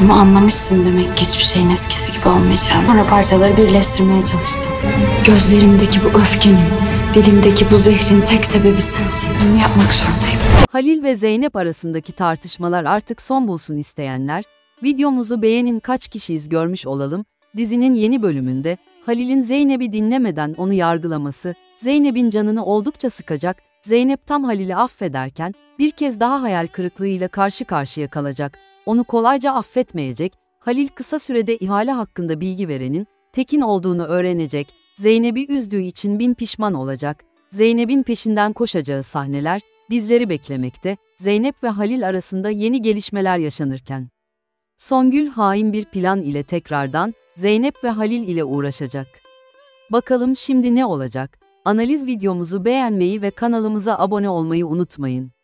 Ama anlamışsın demek ki hiçbir şeyin eskisi gibi olmayacağını. Sonra parçaları birleştirmeye çalıştın. Gözlerimdeki bu öfkenin, dilimdeki bu zehrin tek sebebi sensin. Bunu yapmak zorundayım. Halil ve Zeynep arasındaki tartışmalar artık son bulsun isteyenler, videomuzu beğenin kaç kişiyiz görmüş olalım, dizinin yeni bölümünde Halil'in Zeynep'i dinlemeden onu yargılaması, Zeynep'in canını oldukça sıkacak, Zeynep tam Halil'i affederken bir kez daha hayal kırıklığıyla karşı karşıya kalacak, onu kolayca affetmeyecek, Halil kısa sürede ihale hakkında bilgi verenin Tekin olduğunu öğrenecek, Zeynep'i üzdüğü için bin pişman olacak, Zeynep'in peşinden koşacağı sahneler, bizleri beklemekte, Zeynep ve Halil arasında yeni gelişmeler yaşanırken. Songül hain bir plan ile tekrardan Zeynep ve Halil ile uğraşacak. Bakalım şimdi ne olacak? Analiz videomuzu beğenmeyi ve kanalımıza abone olmayı unutmayın.